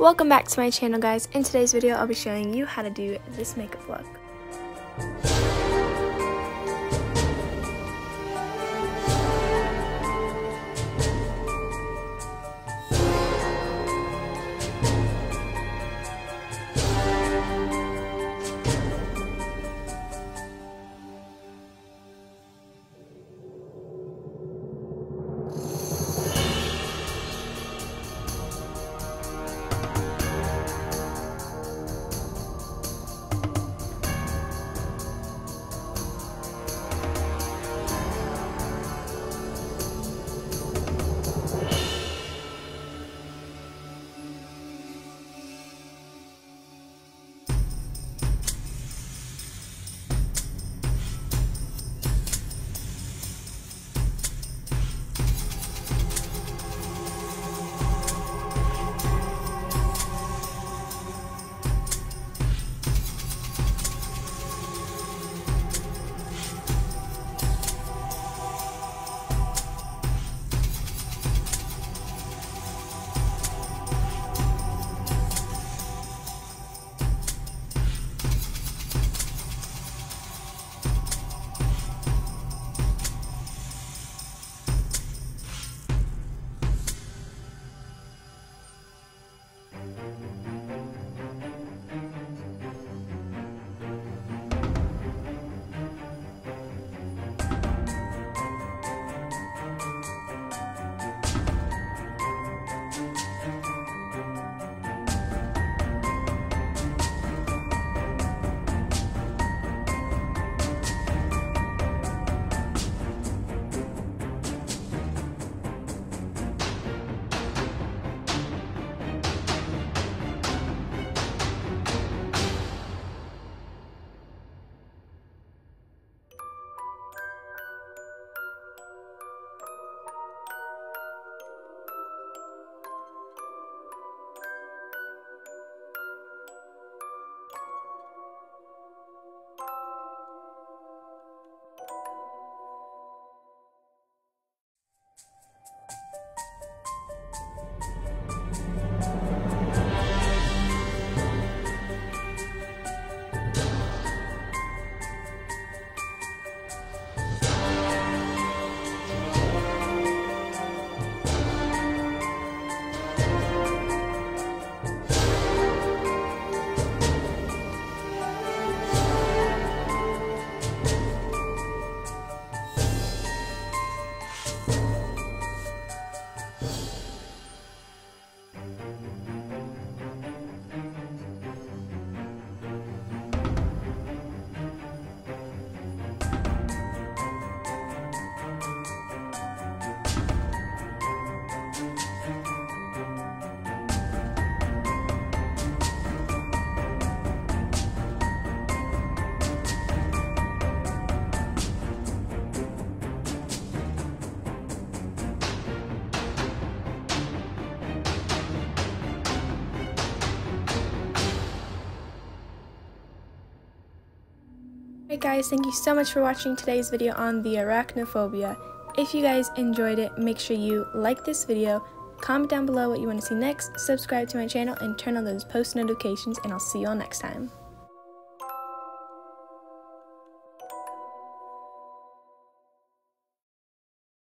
Welcome back to my channel guys. In today's video I'll be showing you how to do this makeup look. Hey guys, thank you so much for watching today's video on the arachnophobia. If you guys enjoyed it, make sure you like this video, comment down below what you want to see next, subscribe to my channel, and turn on those post notifications, and I'll see you all next time.